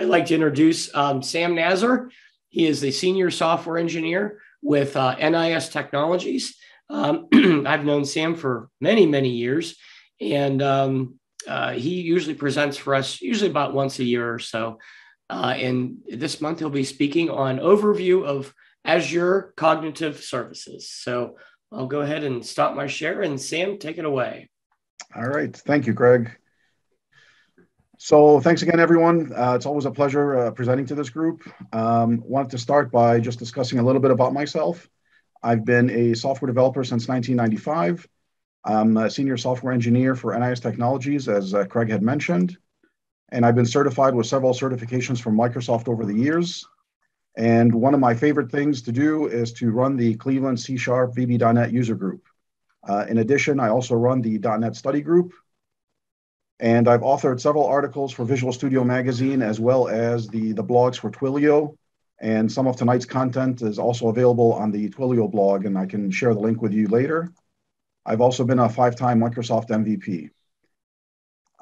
I'd like to introduce um, Sam Nasr. He is a senior software engineer with uh, NIS Technologies. Um, I've known Sam for many, many years, and um, uh, he usually presents for us usually about once a year or so. Uh, and this month he'll be speaking on overview of Azure Cognitive Services. So I'll go ahead and stop my share, and Sam, take it away. All right, thank you, Greg. So thanks again, everyone. Uh, it's always a pleasure uh, presenting to this group. Um, wanted to start by just discussing a little bit about myself. I've been a software developer since 1995. I'm a senior software engineer for NIS Technologies, as uh, Craig had mentioned. And I've been certified with several certifications from Microsoft over the years. And one of my favorite things to do is to run the Cleveland C Sharp VB.NET user group. Uh, in addition, I also run the .NET study group, and I've authored several articles for Visual Studio Magazine, as well as the, the blogs for Twilio. And some of tonight's content is also available on the Twilio blog, and I can share the link with you later. I've also been a five-time Microsoft MVP.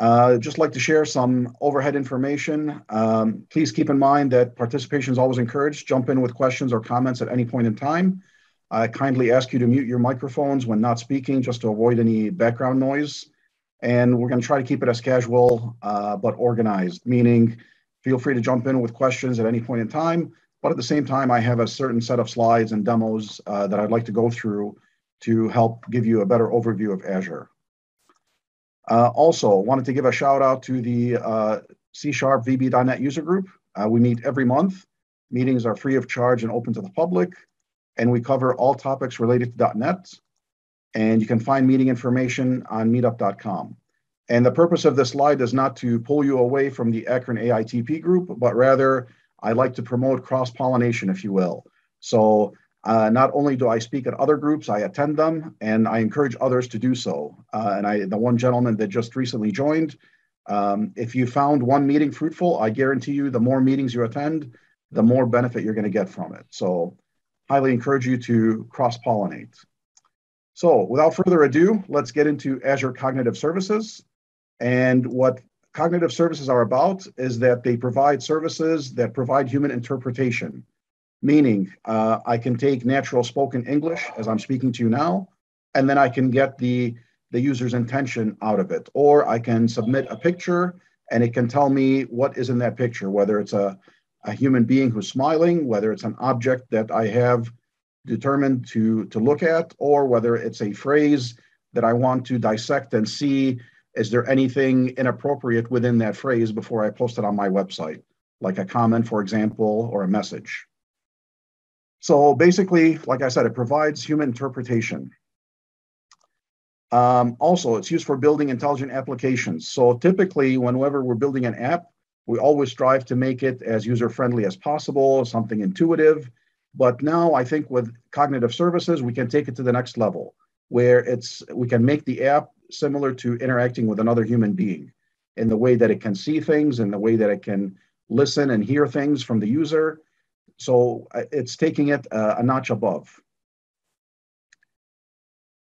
Uh, just like to share some overhead information. Um, please keep in mind that participation is always encouraged. Jump in with questions or comments at any point in time. I kindly ask you to mute your microphones when not speaking, just to avoid any background noise. And we're going to try to keep it as casual uh, but organized, meaning feel free to jump in with questions at any point in time. But at the same time, I have a certain set of slides and demos uh, that I'd like to go through to help give you a better overview of Azure. Uh, also, wanted to give a shout out to the uh, C Sharp VB.NET user group. Uh, we meet every month. Meetings are free of charge and open to the public, and we cover all topics related to .NET and you can find meeting information on meetup.com. And the purpose of this slide is not to pull you away from the Akron AITP group, but rather I like to promote cross-pollination, if you will. So uh, not only do I speak at other groups, I attend them, and I encourage others to do so. Uh, and I, the one gentleman that just recently joined, um, if you found one meeting fruitful, I guarantee you the more meetings you attend, the more benefit you're going to get from it. So highly encourage you to cross-pollinate. So without further ado, let's get into Azure Cognitive Services. And what cognitive services are about is that they provide services that provide human interpretation, meaning uh, I can take natural spoken English as I'm speaking to you now, and then I can get the, the user's intention out of it. Or I can submit a picture and it can tell me what is in that picture, whether it's a, a human being who's smiling, whether it's an object that I have determined to, to look at, or whether it's a phrase that I want to dissect and see is there anything inappropriate within that phrase before I post it on my website, like a comment, for example, or a message. So basically, like I said, it provides human interpretation. Um, also, it's used for building intelligent applications. So typically, whenever we're building an app, we always strive to make it as user-friendly as possible, something intuitive, but now I think with cognitive services, we can take it to the next level where it's we can make the app similar to interacting with another human being in the way that it can see things, in the way that it can listen and hear things from the user. So uh, it's taking it uh, a notch above.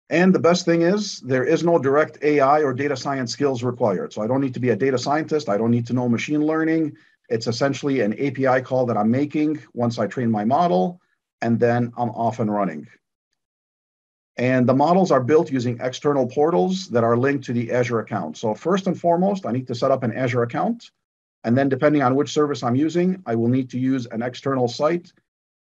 And the best thing is there is no direct AI or data science skills required. So I don't need to be a data scientist. I don't need to know machine learning. It's essentially an API call that I'm making once I train my model, and then I'm off and running. And the models are built using external portals that are linked to the Azure account. So first and foremost, I need to set up an Azure account. And then depending on which service I'm using, I will need to use an external site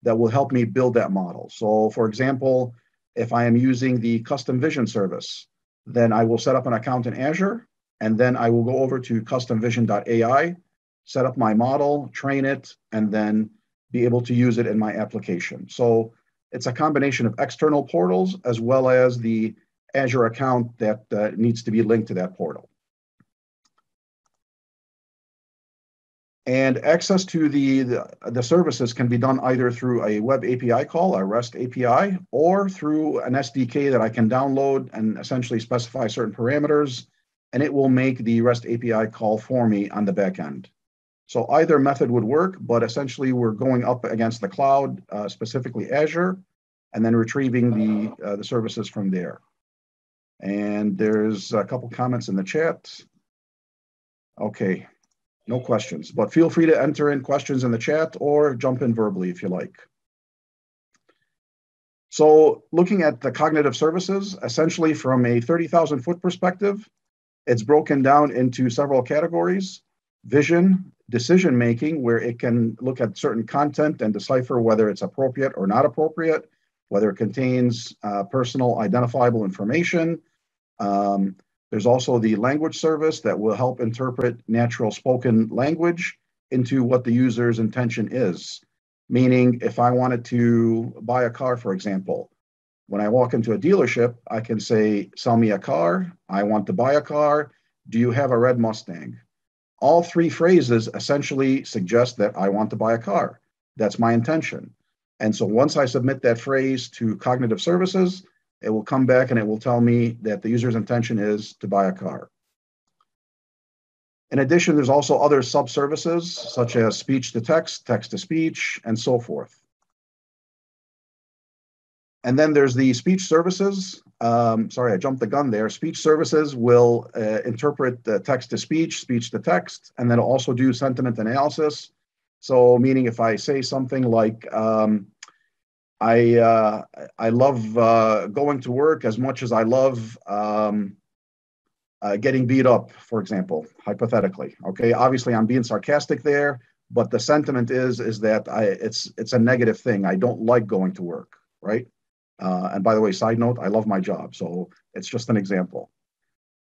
that will help me build that model. So for example, if I am using the custom vision service, then I will set up an account in Azure, and then I will go over to customvision.ai set up my model, train it, and then be able to use it in my application. So it's a combination of external portals as well as the Azure account that uh, needs to be linked to that portal. And access to the, the, the, services can be done either through a web API call, a REST API, or through an SDK that I can download and essentially specify certain parameters, and it will make the REST API call for me on the back end. So either method would work, but essentially we're going up against the cloud, uh, specifically Azure, and then retrieving the, uh, the services from there. And there's a couple comments in the chat. Okay, no questions, but feel free to enter in questions in the chat or jump in verbally if you like. So looking at the cognitive services, essentially from a 30,000 foot perspective, it's broken down into several categories. Vision, decision making, where it can look at certain content and decipher whether it's appropriate or not appropriate, whether it contains uh, personal identifiable information. Um, there's also the language service that will help interpret natural spoken language into what the user's intention is. Meaning, if I wanted to buy a car, for example, when I walk into a dealership, I can say, Sell me a car. I want to buy a car. Do you have a red Mustang? All three phrases essentially suggest that I want to buy a car. That's my intention. And so once I submit that phrase to cognitive services, it will come back and it will tell me that the user's intention is to buy a car. In addition, there's also other sub-services such as speech to text, text to speech, and so forth. And then there's the speech services. Um, sorry, I jumped the gun there. Speech services will uh, interpret the text to speech, speech to text, and then also do sentiment analysis. So, meaning if I say something like, um, I, uh, I love uh, going to work as much as I love um, uh, getting beat up, for example, hypothetically. Okay, obviously I'm being sarcastic there, but the sentiment is is that I it's it's a negative thing. I don't like going to work, right? Uh, and by the way, side note, I love my job, so it's just an example.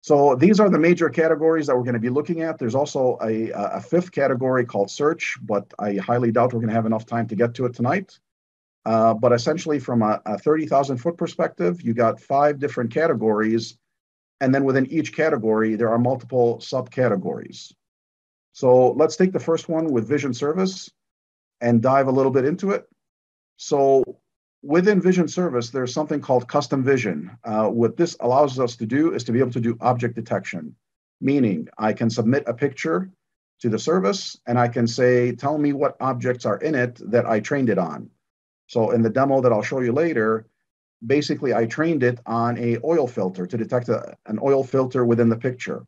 So these are the major categories that we're going to be looking at. There's also a, a fifth category called search, but I highly doubt we're going to have enough time to get to it tonight. Uh, but essentially, from a, a 30,000 foot perspective, you got five different categories and then within each category, there are multiple subcategories. So let's take the first one with vision service and dive a little bit into it. So within vision service, there's something called custom vision. Uh, what this allows us to do is to be able to do object detection, meaning I can submit a picture to the service and I can say, tell me what objects are in it that I trained it on. So in the demo that I'll show you later, basically I trained it on a oil filter to detect a, an oil filter within the picture.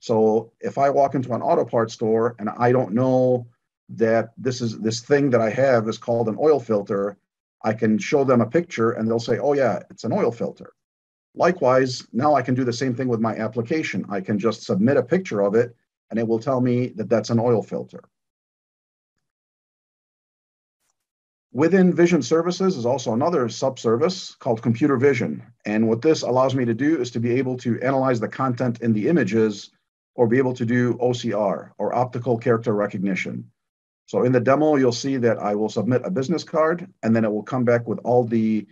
So if I walk into an auto parts store and I don't know that this is this thing that I have is called an oil filter, I can show them a picture and they'll say, "Oh yeah, it's an oil filter." Likewise, now I can do the same thing with my application. I can just submit a picture of it and it will tell me that that's an oil filter. Within Vision Services is also another subservice called Computer Vision. And what this allows me to do is to be able to analyze the content in the images or be able to do OCR or optical character recognition. So in the demo, you'll see that I will submit a business card and then it will come back with all the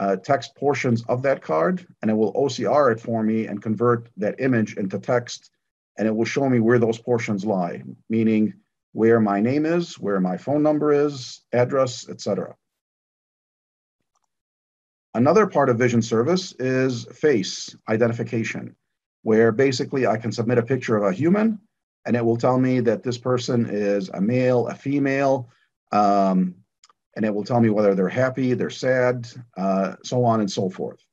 uh, text portions of that card and it will OCR it for me and convert that image into text and it will show me where those portions lie, meaning where my name is, where my phone number is, address, etc. Another part of Vision Service is face identification, where basically I can submit a picture of a human and it will tell me that this person is a male, a female, um, and it will tell me whether they're happy, they're sad, uh, so on and so forth.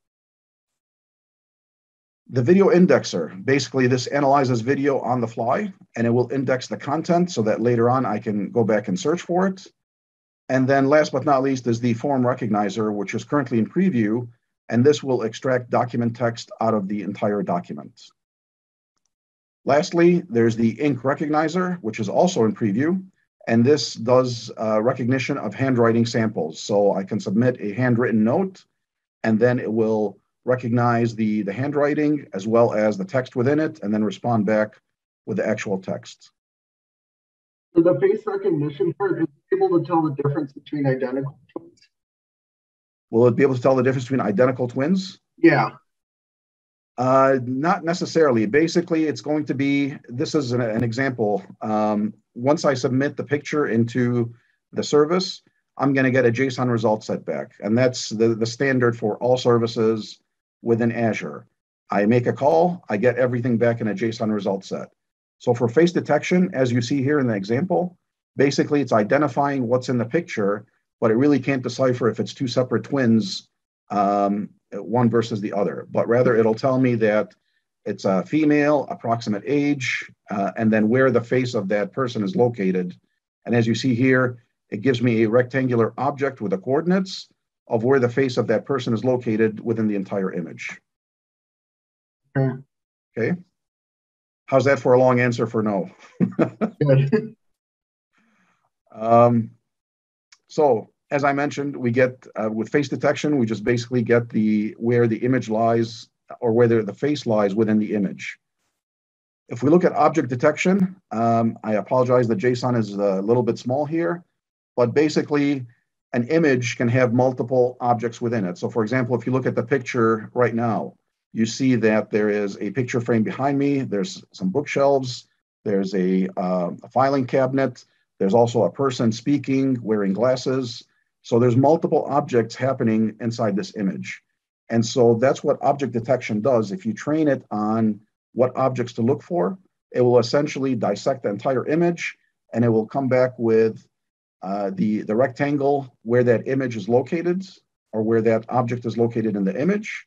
The video indexer, basically this analyzes video on the fly and it will index the content so that later on I can go back and search for it. And then last but not least is the form recognizer, which is currently in preview, and this will extract document text out of the entire document. Lastly, there's the ink recognizer, which is also in preview, and this does uh, recognition of handwriting samples. So I can submit a handwritten note, and then it will recognize the, the handwriting as well as the text within it, and then respond back with the actual text. So the face recognition part, is able to tell the difference between identical twins? Will it be able to tell the difference between identical twins? Yeah. Uh, not necessarily. Basically, it's going to be this is an, an example. Um, once I submit the picture into the service, I'm going to get a JSON result set back. And that's the, the standard for all services within Azure. I make a call, I get everything back in a JSON result set. So for face detection, as you see here in the example, basically it's identifying what's in the picture, but it really can't decipher if it's two separate twins, um, one versus the other. But rather it'll tell me that it's a female, approximate age, uh, and then where the face of that person is located. And as you see here, it gives me a rectangular object with the coordinates of where the face of that person is located within the entire image. Okay. Okay. How's that for a long answer for no? Um, so as I mentioned, we get uh, with face detection, we just basically get the where the image lies or whether the face lies within the image. If we look at object detection, um, I apologize, the JSON is a little bit small here, but basically an image can have multiple objects within it. So for example, if you look at the picture right now, you see that there is a picture frame behind me, there's some bookshelves, there's a, uh, a filing cabinet, there's also a person speaking, wearing glasses. So there's multiple objects happening inside this image. And so that's what object detection does. If you train it on what objects to look for, it will essentially dissect the entire image and it will come back with uh, the, the rectangle where that image is located or where that object is located in the image.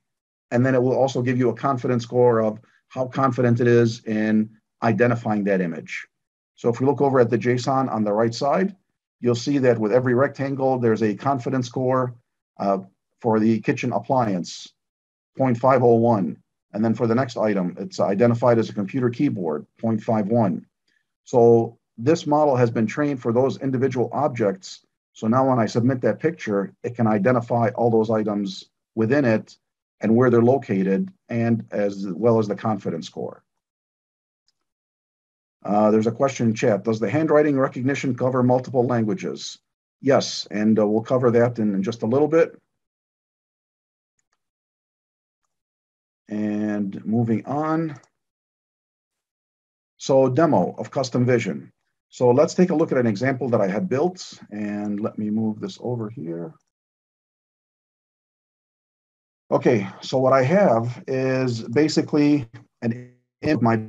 And then it will also give you a confidence score of how confident it is in identifying that image. So if we look over at the JSON on the right side, you'll see that with every rectangle, there's a confidence score uh, for the kitchen appliance, 0.501. And then for the next item, it's identified as a computer keyboard, 0.51. So this model has been trained for those individual objects. So now when I submit that picture, it can identify all those items within it and where they're located, and as well as the confidence score. Uh, there's a question in chat. Does the handwriting recognition cover multiple languages? Yes, and uh, we'll cover that in, in just a little bit. And moving on. So demo of custom vision. So let's take a look at an example that I had built and let me move this over here. Okay, so what I have is basically an in my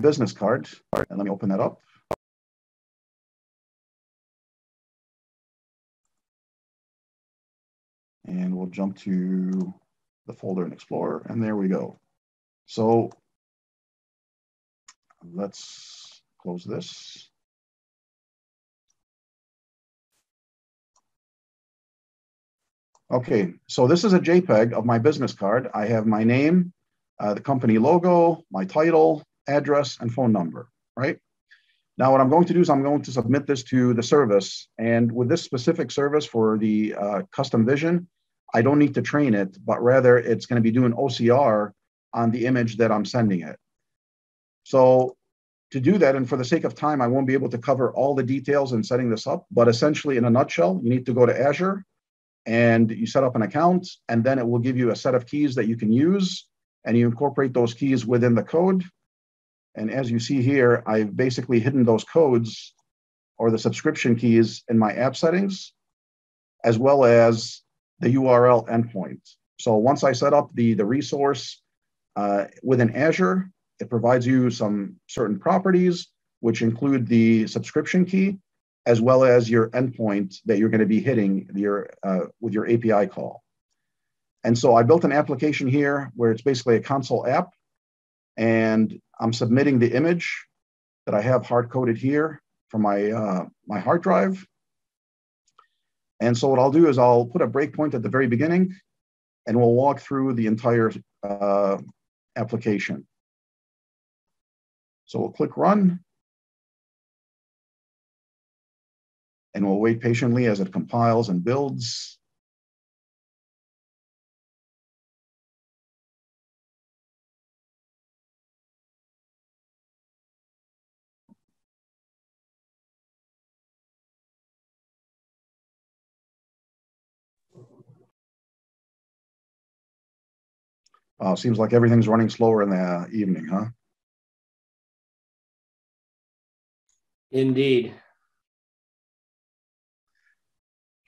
business card. And let me open that up. And we'll jump to the folder in Explorer, and there we go. So let's close this. Okay, so this is a JPEG of my business card. I have my name, uh, the company logo, my title, address, and phone number, right? Now, what I'm going to do is I'm going to submit this to the service. And with this specific service for the uh, custom vision, I don't need to train it, but rather it's going to be doing OCR on the image that I'm sending it. So to do that, and for the sake of time, I won't be able to cover all the details in setting this up, but essentially in a nutshell, you need to go to Azure and you set up an account, and then it will give you a set of keys that you can use, and you incorporate those keys within the code. And as you see here, I've basically hidden those codes or the subscription keys in my app settings, as well as the URL endpoint. So once I set up the, the resource uh, within Azure, it provides you some certain properties, which include the subscription key, as well as your endpoint that you're going to be hitting your, uh, with your API call. And so I built an application here where it's basically a console app, and I'm submitting the image that I have hard coded here from my, uh, my hard drive. And so what I'll do is I'll put a breakpoint at the very beginning and we'll walk through the entire uh, application. So we'll click run. And we'll wait patiently as it compiles and builds. Uh, seems like everything's running slower in the evening, huh? Indeed.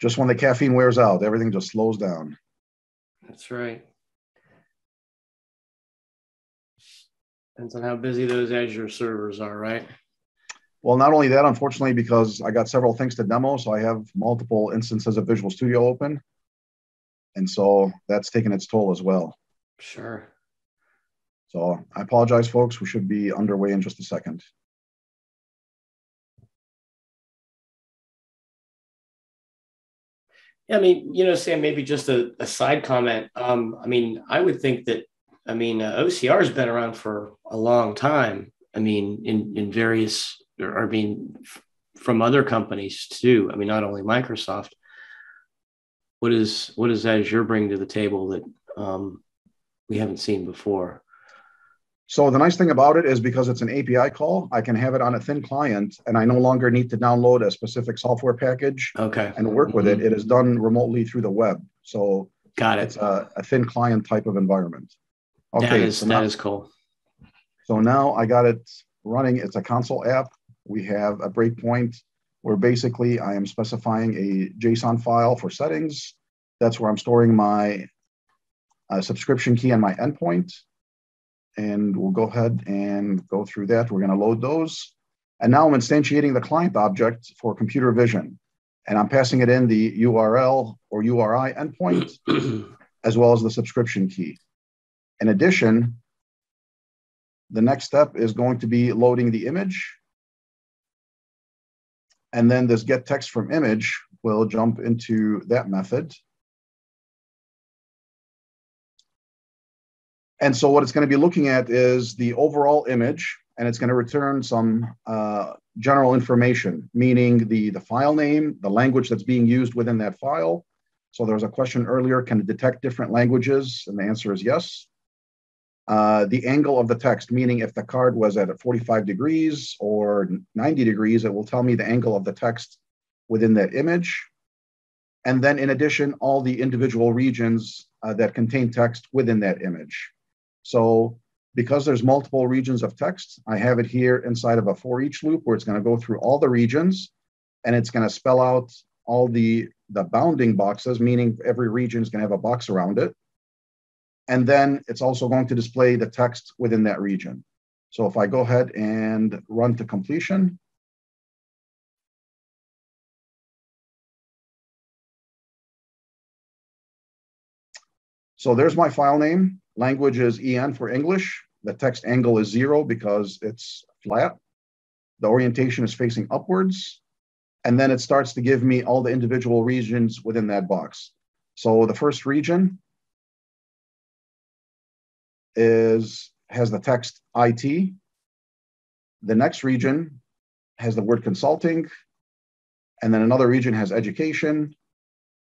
Just when the caffeine wears out, everything just slows down. That's right. Depends on how busy those Azure servers are, right? Well, not only that, unfortunately, because I got several things to demo, so I have multiple instances of Visual Studio open. And so that's taken its toll as well. Sure. So I apologize, folks. We should be underway in just a second. Yeah, I mean, you know, Sam, maybe just a, a side comment. Um, I mean, I would think that, I mean, uh, OCR has been around for a long time. I mean, in, in various, or I mean, f- from other companies too. I mean, not only Microsoft. What is what is Azure bring to the table that um, we haven't seen before? So the nice thing about it is because it's an API call, I can have it on a thin client and I no longer need to download a specific software package okay. and work with mm-hmm. it. It is done remotely through the web. So got it. It's a, a thin client type of environment. Okay, that is, so now, that is cool. So now I got it running. It's a console app. We have a breakpoint where basically I am specifying a JSON file for settings. That's where I'm storing my uh, subscription key and my endpoint and we'll go ahead and go through that. We're going to load those. And now I'm instantiating the client object for computer vision. And I'm passing it in the URL or URI endpoint, as well as the subscription key. In addition, the next step is going to be loading the image. And then this get text from image will jump into that method. And so what it's going to be looking at is the overall image, and it's going to return some uh, general information, meaning the, the file name, the language that's being used within that file. So there was a question earlier, can it detect different languages? And the answer is yes. Uh, the angle of the text, meaning if the card was at 45 degrees or 90 degrees, it will tell me the angle of the text within that image. And then in addition, all the individual regions uh, that contain text within that image. So because there's multiple regions of text, I have it here inside of a for each loop where it's going to go through all the regions and it's going to spell out all the, the bounding boxes, meaning every region is going to have a box around it. And then it's also going to display the text within that region. So if I go ahead and run to completion, So there's my file name. Language is EN for English. The text angle is zero because it's flat. The orientation is facing upwards. And then it starts to give me all the individual regions within that box. So the first region is has the text IT. The next region has the word consulting. And then another region has education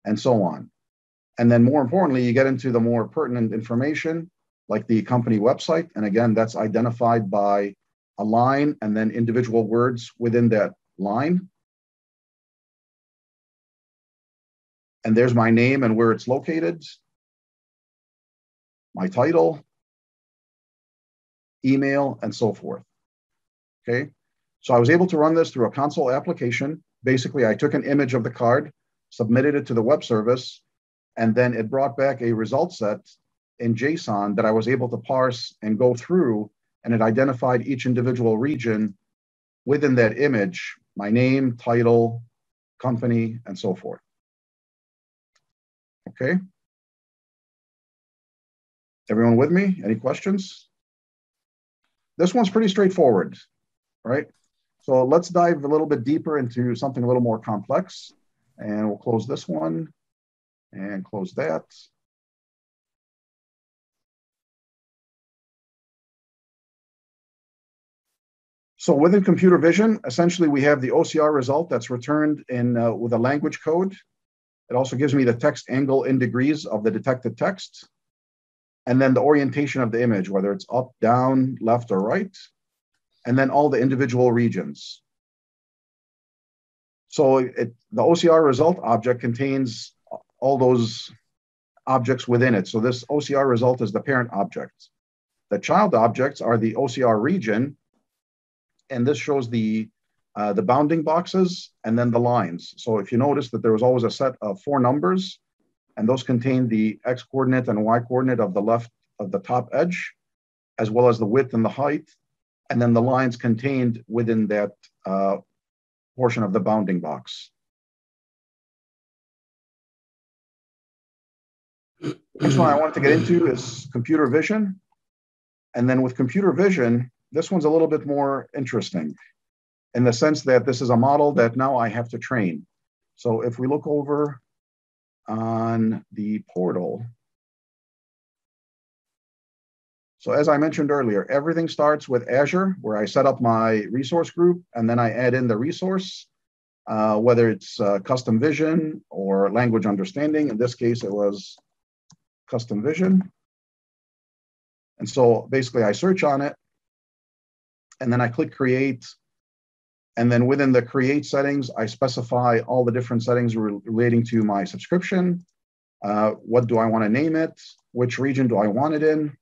and so on. And then more importantly, you get into the more pertinent information like the company website. And again, that's identified by a line and then individual words within that line. And there's my name and where it's located, my title, email, and so forth. Okay. So I was able to run this through a console application. Basically, I took an image of the card, submitted it to the web service, and then it brought back a result set in JSON that I was able to parse and go through, and it identified each individual region within that image, my name, title, company, and so forth. Okay. Everyone with me? Any questions? This one's pretty straightforward, right? So let's dive a little bit deeper into something a little more complex. And we'll close this one and close that. So within computer vision, essentially we have the OCR result that's returned in uh, with a language code. It also gives me the text angle in degrees of the detected text. And then the orientation of the image, whether it's up, down, left, or right. And then all the individual regions. So it, the OCR result object contains all those objects within it. So this OCR result is the parent object. The child objects are the OCR region, and this shows the uh, the bounding boxes and then the lines. So if you notice that there was always a set of four numbers, and those contain the x coordinate and y coordinate of the left of the top edge, as well as the width and the height, and then the lines contained within that uh, portion of the bounding box. Next one I wanted to get into is computer vision. And then with computer vision, this one's a little bit more interesting in the sense that this is a model that now I have to train. So if we look over on the portal, so as I mentioned earlier, everything starts with Azure, where I set up my resource group, and then I add in the resource, uh, whether it's uh, custom vision or language understanding. In this case, it was custom vision. And so basically I search on it, and then I click create, and then within the create settings, I specify all the different settings re relating to my subscription. Uh, what do I want to name it? Which region do I want it in?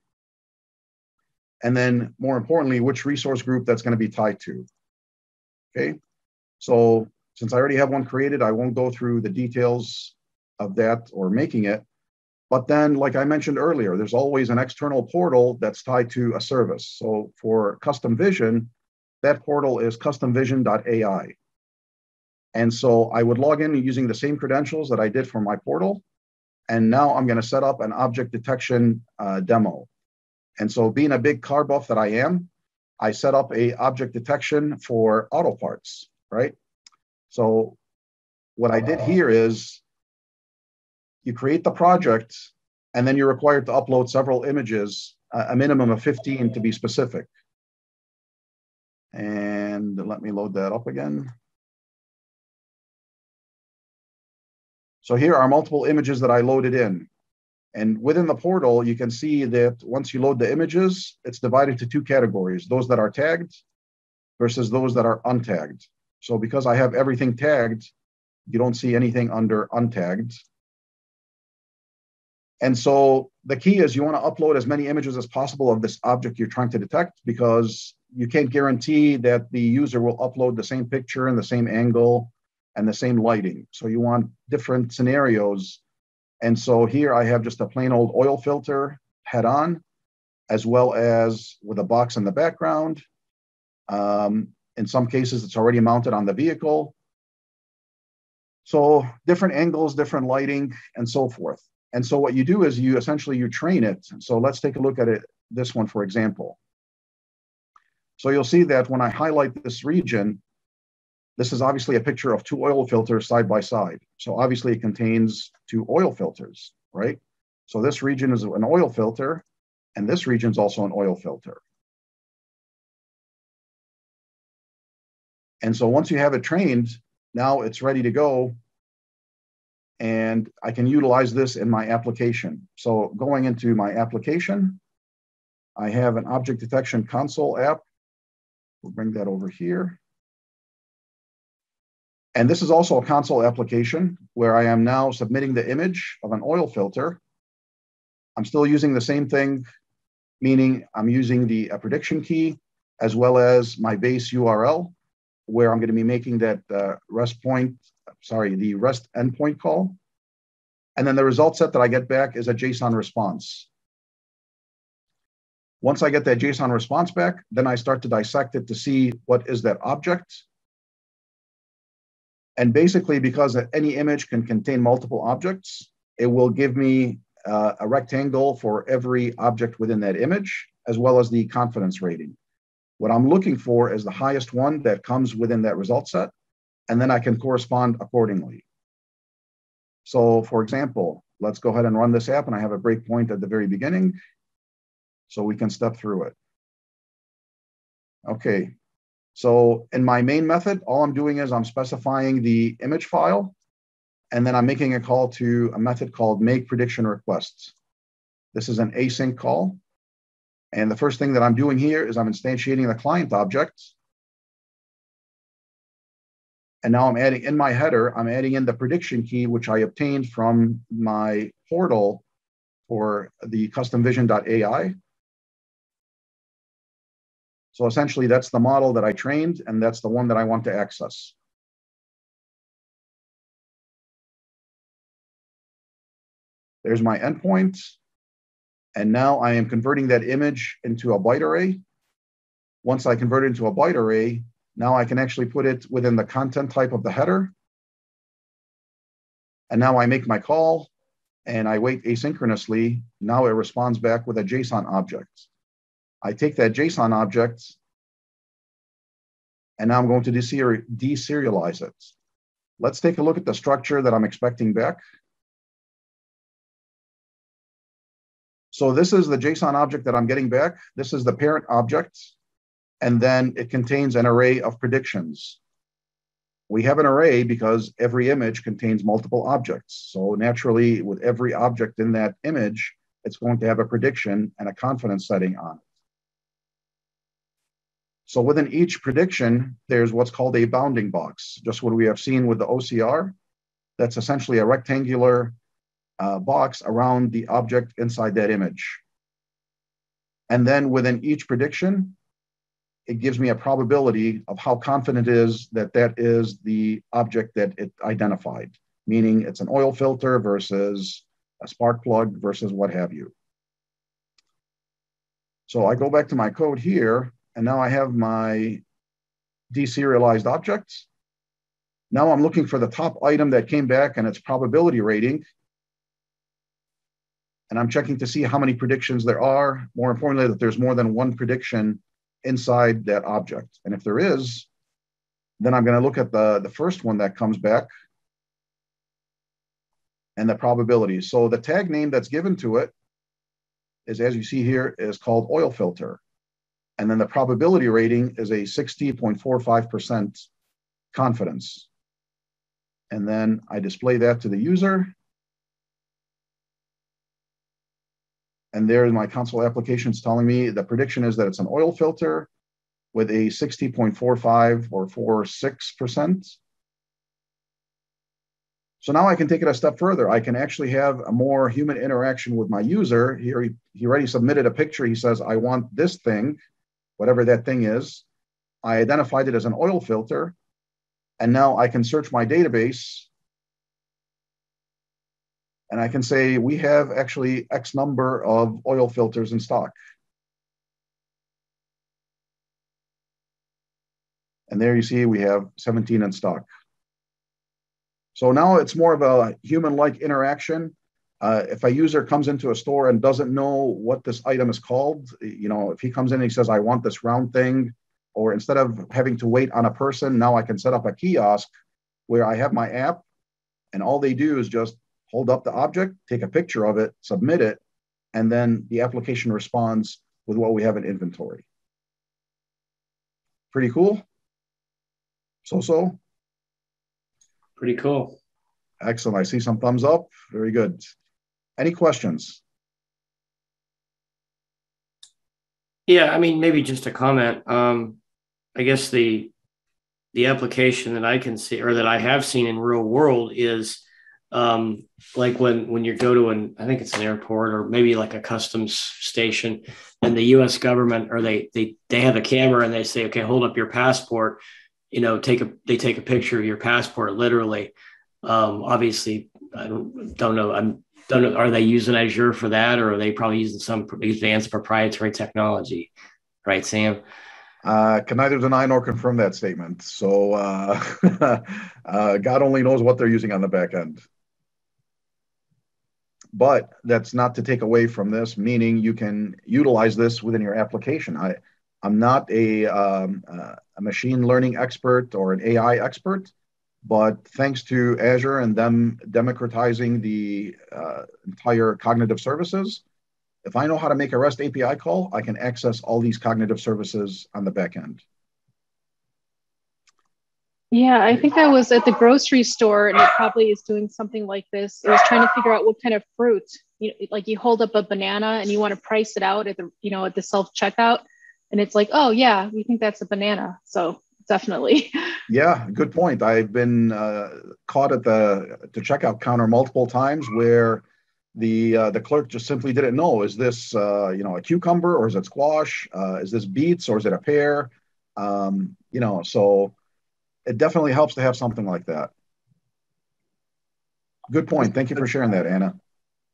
And then more importantly, which resource group that's going to be tied to. Okay. So since I already have one created, I won't go through the details of that or making it. But then, like I mentioned earlier, there's always an external portal that's tied to a service. So for custom vision, that portal is customvision.ai. And so I would log in using the same credentials that I did for my portal. And now I'm going to set up an object detection uh, demo. And so being a big car buff that I am, I set up a object detection for auto parts, right? So what I did here is you create the project and then you're required to upload several images, a minimum of 15 to be specific. And let me load that up again. So here are multiple images that I loaded in. And within the portal, you can see that once you load the images, it's divided to two categories, those that are tagged versus those that are untagged. So because I have everything tagged, you don't see anything under untagged. And so the key is you want to upload as many images as possible of this object you're trying to detect because you can't guarantee that the user will upload the same picture and the same angle and the same lighting. So you want different scenarios. And so here I have just a plain old oil filter head on, as well as with a box in the background. Um, in some cases, it's already mounted on the vehicle. So different angles, different lighting, and so forth. And so what you do is you essentially you train it. So let's take a look at it. This one, for example. So you'll see that when I highlight this region, this is obviously a picture of two oil filters side by side. So obviously it contains two oil filters, right? So this region is an oil filter, and this region is also an oil filter. And so once you have it trained, now it's ready to go. And I can utilize this in my application. So going into my application, I have an object detection console app We'll bring that over here. And this is also a console application where I am now submitting the image of an oil filter. I'm still using the same thing, meaning I'm using the uh, prediction key as well as my base URL, where I'm going to be making that uh, REST point, sorry, the REST endpoint call. And then the result set that I get back is a JSON response. Once I get that JSON response back, then I start to dissect it to see what is that object. And basically, because any image can contain multiple objects, it will give me uh, a rectangle for every object within that image, as well as the confidence rating. What I'm looking for is the highest one that comes within that result set, and then I can correspond accordingly. So for example, let's go ahead and run this app, and I have a breakpoint at the very beginning, so we can step through it. Okay, so in my main method, all I'm doing is I'm specifying the image file, and then I'm making a call to a method called make prediction requests. This is an async call. And the first thing that I'm doing here is I'm instantiating the client object. And now I'm adding in my header, I'm adding in the prediction key, which I obtained from my portal for the customvision.ai. So essentially, that's the model that I trained, and that's the one that I want to access. There's my endpoint. And now I am converting that image into a byte array. Once I convert it into a byte array, now I can actually put it within the content type of the header. And now I make my call and I wait asynchronously. Now it responds back with a JSON object. I take that JSON object and now I'm going to deserialize it. Let's take a look at the structure that I'm expecting back. So this is the JSON object that I'm getting back. This is the parent object, and then it contains an array of predictions. We have an array because every image contains multiple objects. So naturally, with every object in that image, it's going to have a prediction and a confidence setting on it. So within each prediction, there's what's called a bounding box, just what we have seen with the OCR. That's essentially a rectangular uh, box around the object inside that image. And then within each prediction, it gives me a probability of how confident is that that is the object that it identified, meaning it's an oil filter versus a spark plug versus what have you. So I go back to my code here, and now I have my deserialized objects. Now I'm looking for the top item that came back and its probability rating. And I'm checking to see how many predictions there are. More importantly, that there's more than one prediction inside that object. And if there is, then I'm going to look at the, the first one that comes back and the probability. So the tag name that's given to it is, as you see here, is called oil filter. And then the probability rating is a 60.45% confidence. And then I display that to the user. And there my console application, it's telling me the prediction is that it's an oil filter with a 60.45 or 46%. So now I can take it a step further. I can actually have a more human interaction with my user. Here, he, he already submitted a picture. He says, I want this thing, whatever that thing is. I identified it as an oil filter. And now I can search my database and I can say, we have actually X number of oil filters in stock. And there you see we have 17 in stock. So now it's more of a human-like interaction. Uh, if a user comes into a store and doesn't know what this item is called, you know, if he comes in and he says, I want this round thing, or instead of having to wait on a person, now I can set up a kiosk where I have my app and all they do is just hold up the object, take a picture of it, submit it, and then the application responds with what we have in inventory. Pretty cool. So so. Pretty cool. Excellent. I see some thumbs up. Very good. Any questions? Yeah, I mean, maybe just a comment. Um, I guess the the application that I can see or that I have seen in real world is um, like when when you go to an I think it's an airport or maybe like a customs station, and the U.S. government or they they they have a camera and they say, okay, hold up your passport, you know, take a they take a picture of your passport literally. Um, obviously, I don't don't know. I'm don't know. Are they using Azure for that, or are they probably using some advanced proprietary technology? Right, Sam. Uh, can neither deny nor confirm that statement. So uh, uh, God only knows what they're using on the back end. But that's not to take away from this, meaning you can utilize this within your application. I, I'm not a, um, uh, a machine learning expert or an AI expert, but thanks to Azure and them democratizing the uh, entire cognitive services, if I know how to make a REST API call, I can access all these cognitive services on the back end. Yeah, I think I was at the grocery store and it probably is doing something like this. It was trying to figure out what kind of fruit, you know, like you hold up a banana and you want to price it out at the, you know, at the self checkout. And it's like, oh, yeah, we think that's a banana. So definitely. Yeah, good point. I've been uh, caught at the, the checkout counter multiple times where the uh, the clerk just simply didn't know is this uh, you know a cucumber or is it squash uh, is this beets or is it a pear um, you know so it definitely helps to have something like that. Good point. Thank you for sharing that anna.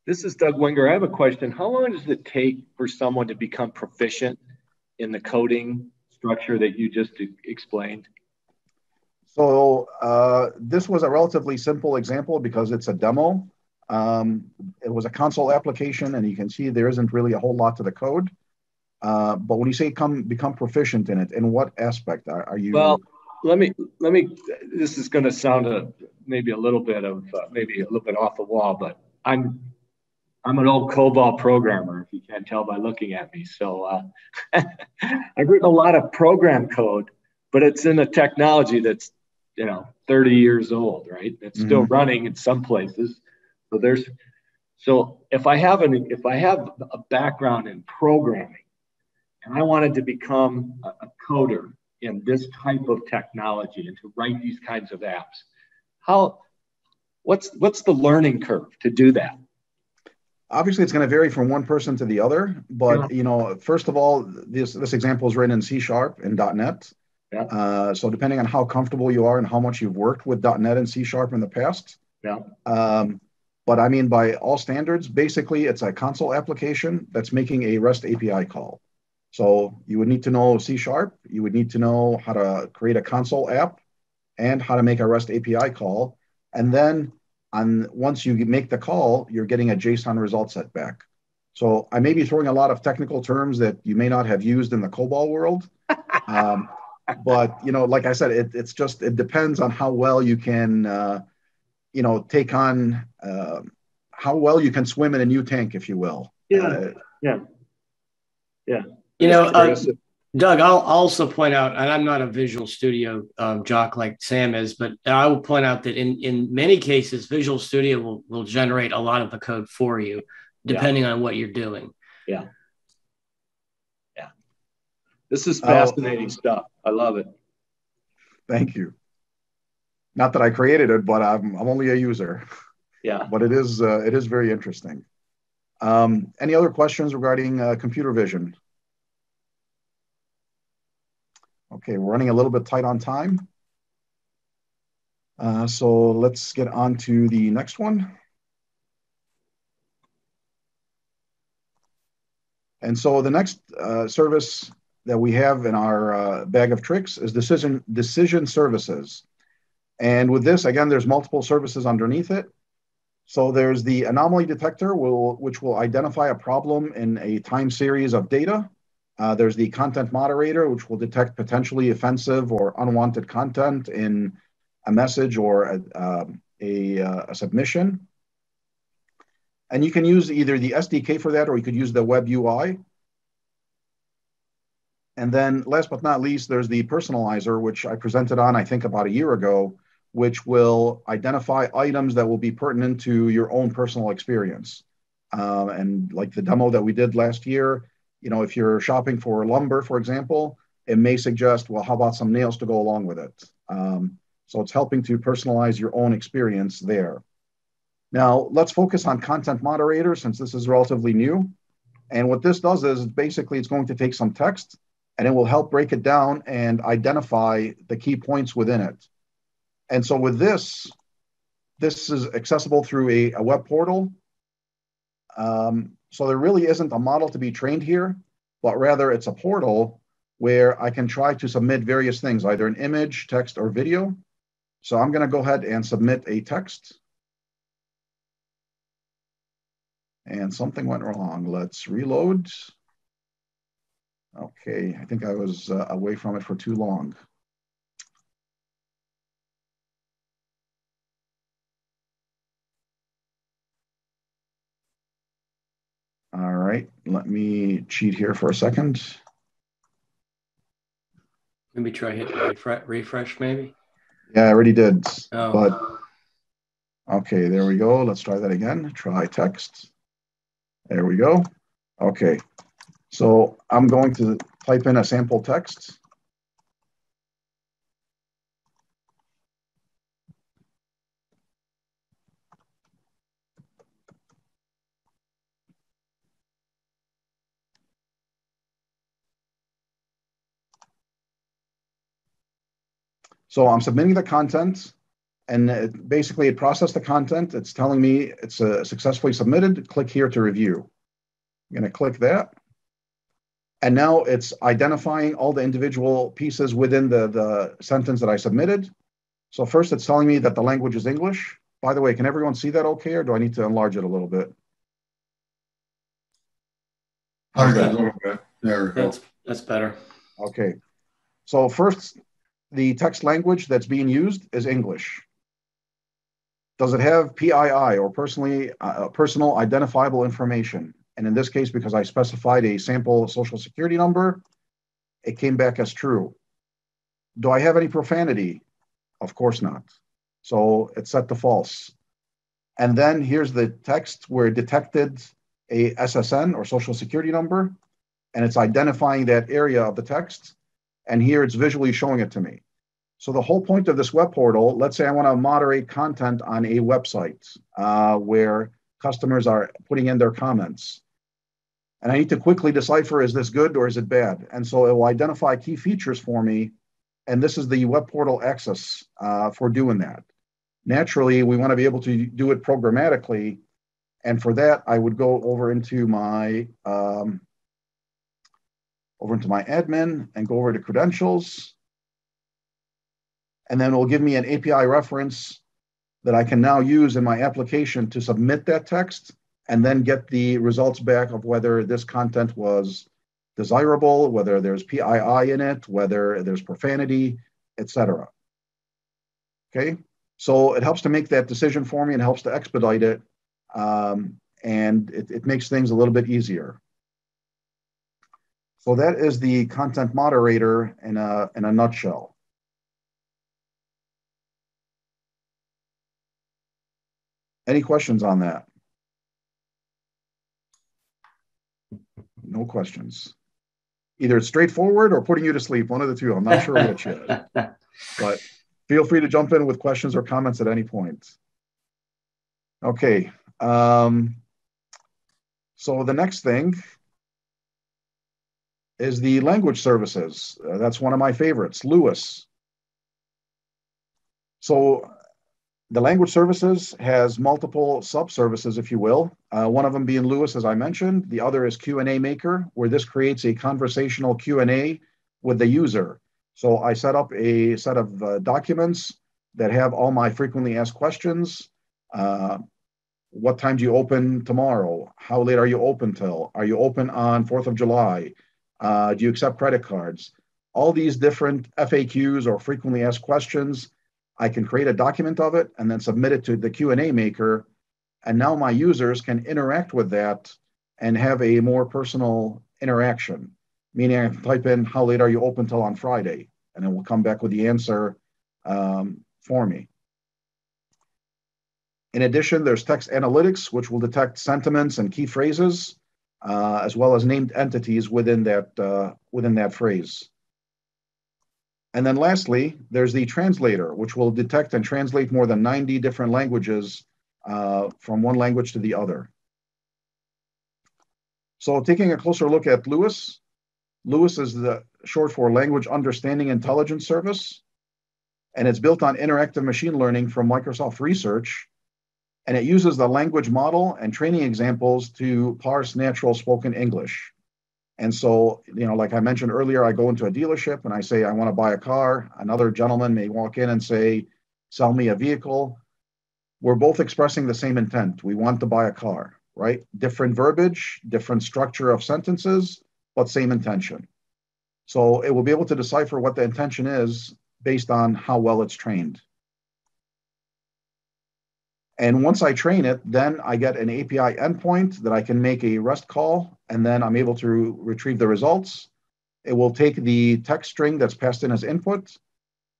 This is doug wenger i have a question. How long does it take for someone to become proficient in the coding structure that you just explained? So uh, this was a relatively simple example because it's a demo. Um, it was a console application, and you can see there isn't really a whole lot to the code. Uh, but when you say come become proficient in it, in what aspect? Are, are you? Well, let me let me. This is going to sound a, maybe a little bit of uh, maybe a little bit off the wall, but I'm I'm an old COBOL programmer, if you can't tell by looking at me. So uh, I've written a lot of program code, but it's in a technology that's you know 30 years old, right? It's mm-hmm. still running in some places. So there's so if I have an if I have a background in programming and I wanted to become a, a coder in this type of technology and to write these kinds of apps, how what's what's the learning curve to do that? Obviously, it's going to vary from one person to the other. But yeah. you know, first of all, this this example is written in C sharp and .NET. Yeah. Uh, so depending on how comfortable you are and how much you've worked with .NET and C sharp in the past. Yeah. Um, but I mean, by all standards, basically, it's a console application that's making a REST API call. So you would need to know C sharp. You would need to know how to create a console app and how to make a REST API call. And then on once you make the call, you're getting a JSON result set back. So I may be throwing a lot of technical terms that you may not have used in the COBOL world. Um, but you know, like I said, it, it's just it depends on how well you can, uh, you know, take on uh, how well you can swim in a new tank, if you will. Yeah, uh, yeah, yeah. You know, uh, Doug, I'll also point out, and I'm not a Visual Studio um, jock like Sam is, but I will point out that in, in many cases, Visual Studio will, will generate a lot of the code for you, depending yeah. on what you're doing. Yeah. Yeah. This is fascinating stuff. I love it. Thank you. Not that I created it, but I'm, I'm only a user. Yeah. But it is uh, it is very interesting. Um, any other questions regarding uh, computer vision? Okay, we're running a little bit tight on time. Uh, so let's get on to the next one. And so the next uh, service that we have in our uh, bag of tricks is decision decision services. And with this, again, there's multiple services underneath it. So there's the anomaly detector, will, which will identify a problem in a time series of data. Uh, there's the content moderator, which will detect potentially offensive or unwanted content in a message or a, um, a, uh, a, submission. And you can use either the SDK for that or you could use the web UI. And then last but not least, there's the personalizer, which I presented on, I think, about a year ago, which will identify items that will be pertinent to your own personal experience. Um, and like the demo that we did last year, you know, if you're shopping for lumber, for example, it may suggest, well, how about some nails to go along with it? Um, so it's helping to personalize your own experience there. Now, let's focus on content moderator since this is relatively new. And what this does is basically it's going to take some text and it will help break it down and identify the key points within it. And so with this, this is accessible through a, a web portal. Um, so there really isn't a model to be trained here, but rather it's a portal where I can try to submit various things, either an image, text, or video. So I'm going to go ahead and submit a text. And something went wrong. Let's reload. Okay, I think I was uh, away from it for too long. All right, let me cheat here for a second. Let me try hit refresh, refresh maybe. Yeah, I already did. Oh. But okay, there we go. Let's try that again. Try text. There we go. Okay, so I'm going to type in a sample text. So I'm submitting the content and it, basically it processed the content. It's telling me it's uh, successfully submitted. Click here to review. I'm going to click that. And now it's identifying all the individual pieces within the, the sentence that I submitted. So first it's telling me that the language is English. By the way, can everyone see that okay, or do I need to enlarge it a little bit? Okay. There we go. That's, that's better. Okay. So first, the text language that's being used is English. Does it have PII or personally uh, personal identifiable information? And in this case, because I specified a sample social security number, it came back as true. Do I have any profanity? Of course not. So it's set to false. And then here's the text where it detected a SSN or social security number, and it's identifying that area of the text. And here it's visually showing it to me. So the whole point of this web portal, let's say I want to moderate content on a website uh, where customers are putting in their comments. And I need to quickly decipher, is this good or is it bad? And so it will identify key features for me. And this is the web portal access uh, for doing that. Naturally, we want to be able to do it programmatically. And for that, I would go over into my um, over into my admin and go over to credentials. And then it'll give me an API reference that I can now use in my application to submit that text and then get the results back of whether this content was desirable, whether there's PII in it, whether there's profanity, etc. Okay, so it helps to make that decision for me and helps to expedite it, um, and it, it makes things a little bit easier. So that is the content moderator in a, in a nutshell. Any questions on that? No questions. Either it's straightforward or putting you to sleep, one of the two. I'm not sure which yet. But feel free to jump in with questions or comments at any point. Okay. Um, so the next thing is the language services. Uh, that's one of my favorites, LUIS. So the language services has multiple sub-services, if you will. Uh, one of them being LUIS, as I mentioned. The other is Q&A Maker, where this creates a conversational Q&A with the user. So I set up a set of uh, documents that have all my frequently asked questions. Uh, what time do you open tomorrow? How late are you open till? Are you open on 4th of July? Uh, do you accept credit cards? All these different FAQs or frequently asked questions, I can create a document of it and then submit it to the Q&A maker. And now my users can interact with that and have a more personal interaction. Meaning I can type in, how late are you open till on Friday? And it will come back with the answer um, for me. In addition, there's text analytics, which will detect sentiments and key phrases uh, as well as named entities within that, uh, within that phrase. And then lastly, there's the translator, which will detect and translate more than 90 different languages uh, from one language to the other. So taking a closer look at LUIS, LUIS is the short for Language Understanding Intelligence Service, and it's built on interactive machine learning from Microsoft Research and it uses the language model and training examples to parse natural spoken English. And so, you know, like I mentioned earlier, I go into a dealership and I say, I want to buy a car. Another gentleman may walk in and say, sell me a vehicle. We're both expressing the same intent. We want to buy a car, right? Different verbiage, different structure of sentences, but same intention. So it will be able to decipher what the intention is based on how well it's trained. And once I train it, then I get an API endpoint that I can make a REST call, and then I'm able to retrieve the results. It will take the text string that's passed in as input,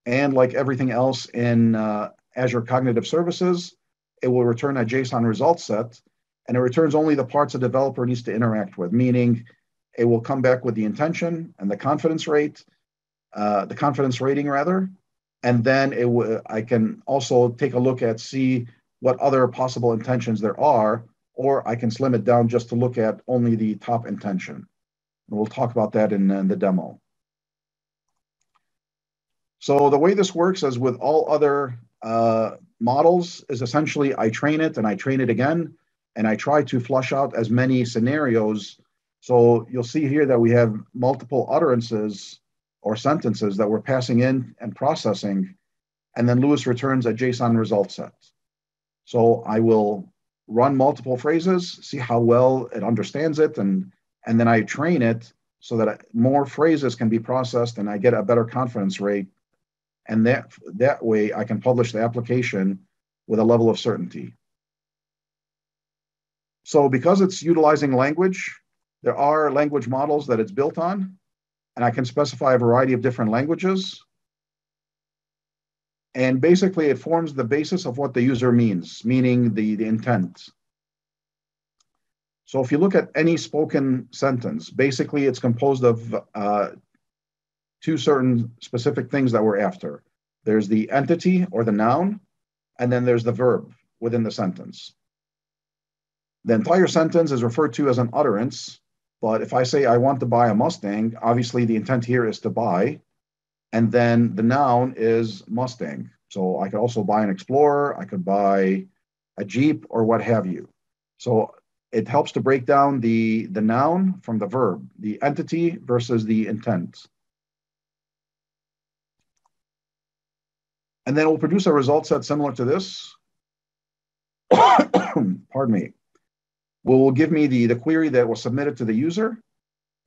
and like everything else in uh, Azure Cognitive Services, it will return a JSON result set, and it returns only the parts a developer needs to interact with, meaning it will come back with the intention and the confidence rate, uh, the confidence rating rather, and then it w- I can also take a look at see what other possible intentions there are, or I can slim it down just to look at only the top intention. And we'll talk about that in, in the demo. So the way this works as with all other uh, models is essentially I train it and I train it again, and I try to flush out as many scenarios. So you'll see here that we have multiple utterances or sentences that we're passing in and processing, and then LUIS returns a JSON result set. So I will run multiple phrases, see how well it understands it, and, and then I train it so that more phrases can be processed and I get a better confidence rate. And that, that way I can publish the application with a level of certainty. So because it's utilizing language, there are language models that it's built on, and I can specify a variety of different languages. And basically it forms the basis of what the user means, meaning the, the intent. So if you look at any spoken sentence, basically it's composed of uh, two certain specific things that we're after. There's the entity or the noun, and then there's the verb within the sentence. The entire sentence is referred to as an utterance, but if I say I want to buy a Mustang, obviously the intent here is to buy, and then the noun is Mustang. So I could also buy an Explorer, I could buy a Jeep, or what have you. So it helps to break down the, the noun from the verb, the entity versus the intent. And then we'll produce a result set similar to this. Pardon me. Will give me the, the query that was submitted to the user,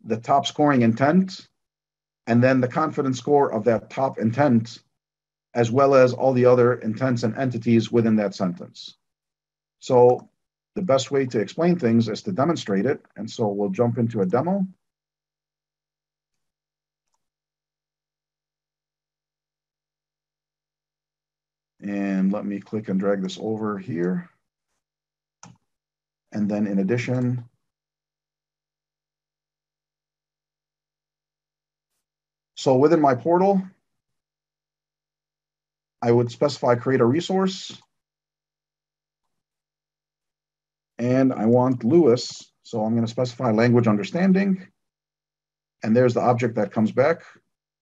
the top scoring intent, and then the confidence score of that top intent, as well as all the other intents and entities within that sentence. So the best way to explain things is to demonstrate it. And so we'll jump into a demo. And let me click and drag this over here. And then in addition, so within my portal, I would specify create a resource and I want LUIS. So I'm going to specify language understanding. And there's the object that comes back,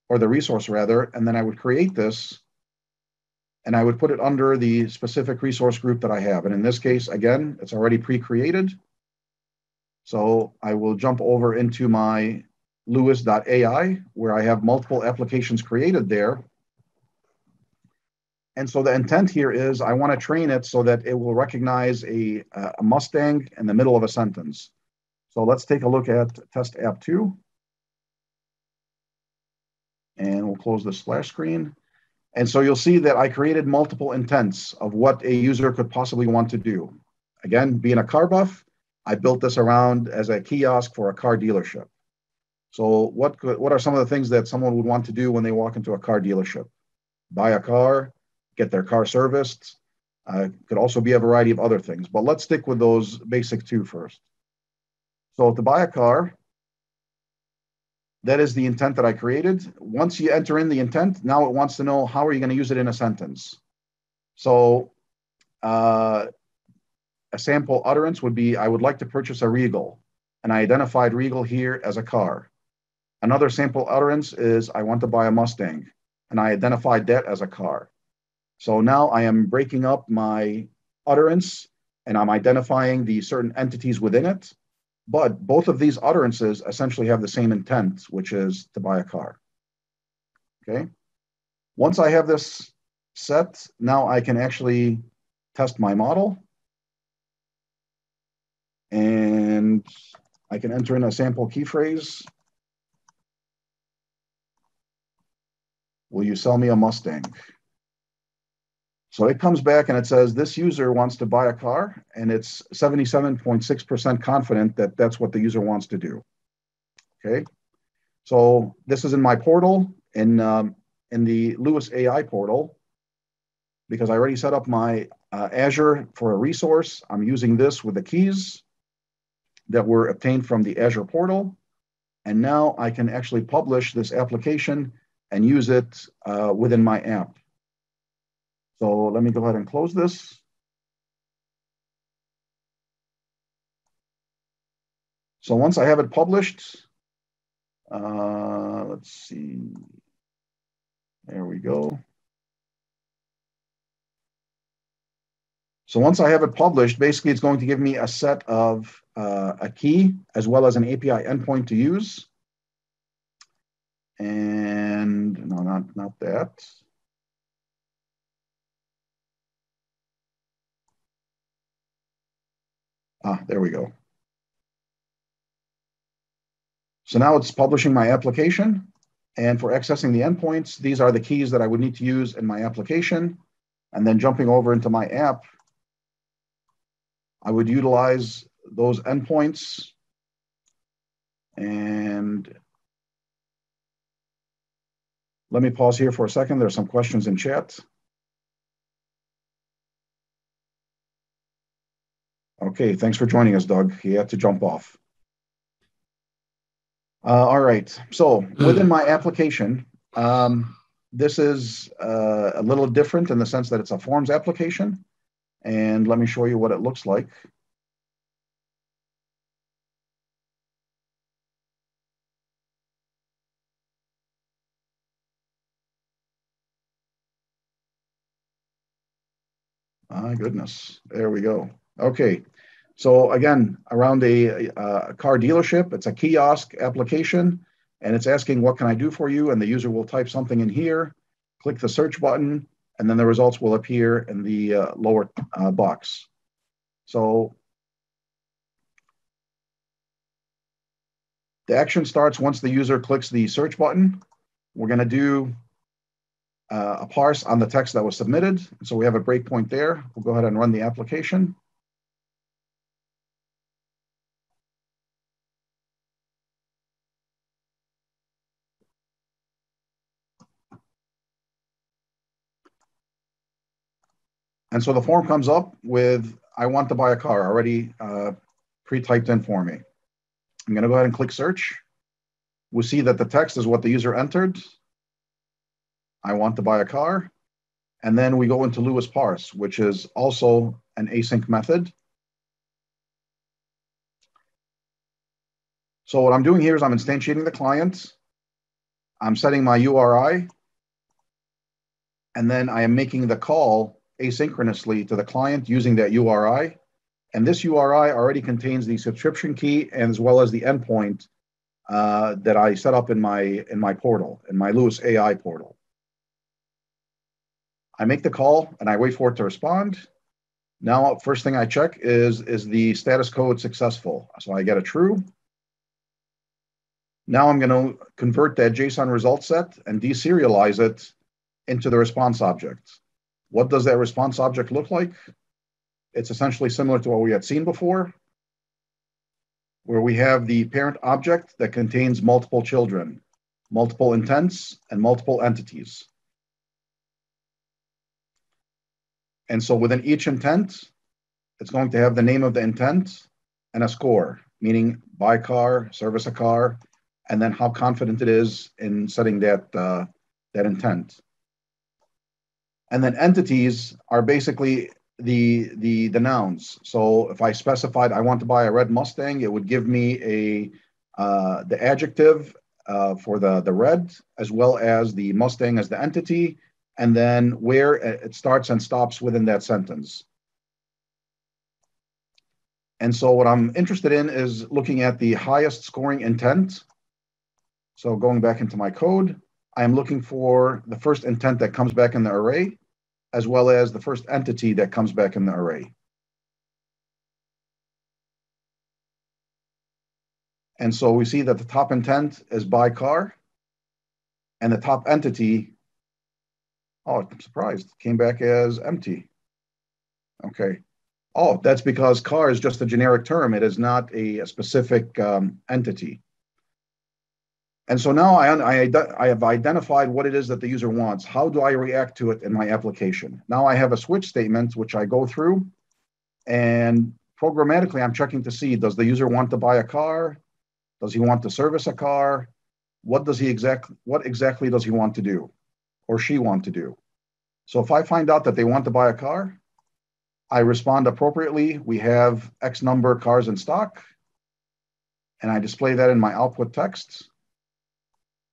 or the resource rather. And then I would create this and I would put it under the specific resource group that I have. And in this case, again, it's already pre-created. So I will jump over into my luis.ai where I have multiple applications created there. And so the intent here is I want to train it so that it will recognize a, a Mustang in the middle of a sentence. So let's take a look at test app two. And we'll close the splash screen. And so you'll see that I created multiple intents of what a user could possibly want to do. Again, being a car buff, I built this around as a kiosk for a car dealership. So what, could, what are some of the things that someone would want to do when they walk into a car dealership? Buy a car, get their car serviced. Uh, could also be a variety of other things, but let's stick with those basic two first. So to buy a car, that is the intent that I created. Once you enter in the intent, now it wants to know how are you going to use it in a sentence. So uh, a sample utterance would be, I would like to purchase a Regal. And I identified Regal here as a car. Another sample utterance is, I want to buy a Mustang. And I identified that as a car. So now I am breaking up my utterance and I'm identifying the certain entities within it. But both of these utterances essentially have the same intent, which is to buy a car. Okay. Once I have this set, now I can actually test my model. And I can enter in a sample key phrase. Will you sell me a Mustang? So it comes back and it says this user wants to buy a car, and it's 77.6% confident that that's what the user wants to do. Okay, so this is in my portal in um, in the LUIS AI portal because I already set up my uh, Azure for a resource. I'm using this with the keys that were obtained from the Azure portal, and now I can actually publish this application and use it uh, within my app. So let me go ahead and close this. So once I have it published, uh, let's see, there we go. So once I have it published, basically it's going to give me a set of uh, a key as well as an API endpoint to use. And no, not, not that. Ah, there we go. So now it's publishing my application. And for accessing the endpoints, these are the keys that I would need to use in my application. And then jumping over into my app, I would utilize those endpoints and let me pause here for a second. There's some questions in chat. Okay, thanks for joining us, Doug. He had to jump off. Uh, all right, so within my application, um, this is uh, a little different in the sense that it's a forms application. And let me show you what it looks like. My goodness, there we go. Okay, so again, around a, a, car dealership, it's a kiosk application, and it's asking, what can I do for you? And the user will type something in here, click the search button, and then the results will appear in the uh, lower uh, box. So the action starts once the user clicks the search button. We're going to do uh, a parse on the text that was submitted. So we have a breakpoint there. We'll go ahead and run the application. And so the form comes up with, I want to buy a car already uh, pre-typed in for me. I'm gonna go ahead and click search. We'll see that the text is what the user entered. I want to buy a car. And then we go into LUIS parse, which is also an async method. So what I'm doing here is I'm instantiating the client. I'm setting my URI. And then I am making the call asynchronously to the client using that URI. And this URI already contains the subscription key as well as the endpoint uh, that I set up in my in my portal, in my LUIS AI portal. I make the call and I wait for it to respond. Now, first thing I check is, is the status code successful? So I get a true. Now I'm going to convert that JSON result set and deserialize it into the response object. What does that response object look like? It's essentially similar to what we had seen before, where we have the parent object that contains multiple children, multiple intents, and multiple entities. And so within each intent, it's going to have the name of the intent and a score, meaning buy car, service a car, and then how confident it is in setting that, uh, that intent. And then entities are basically the, the, the nouns. So if I specified I want to buy a red Mustang, it would give me a, uh, the adjective uh, for the, the red, as well as the Mustang as the entity, and then where it starts and stops within that sentence. And so what I'm interested in is looking at the highest scoring intent. So going back into my code, I am looking for the first intent that comes back in the array, as well as the first entity that comes back in the array. And so we see that the top intent is buy car, and the top entity Oh, I'm surprised. Came back as empty. Okay. Oh, that's because car is just a generic term. It is not a, a specific um, entity. And so now I, I, I, have identified what it is that the user wants. How do I react to it in my application? Now I have a switch statement, which I go through and programmatically I'm checking to see, does the user want to buy a car? Does he want to service a car? What does he exact, what exactly does he want to do? Or she want to do. So if I find out that they want to buy a car, I respond appropriately. We have X number of cars in stock, and I display that in my output text.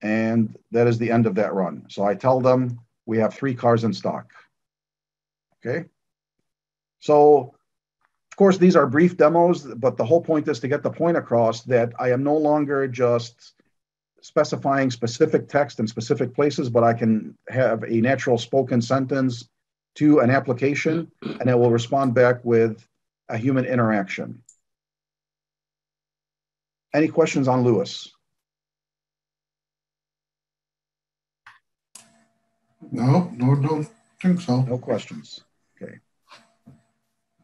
And that is the end of that run. So I tell them we have three cars in stock. Okay. So, of course, these are brief demos, but the whole point is to get the point across that I am no longer just specifying specific text in specific places, but I can have a natural spoken sentence to an application and it will respond back with a human interaction. Any questions on LUIS? No, no, don't think so. No questions. Okay.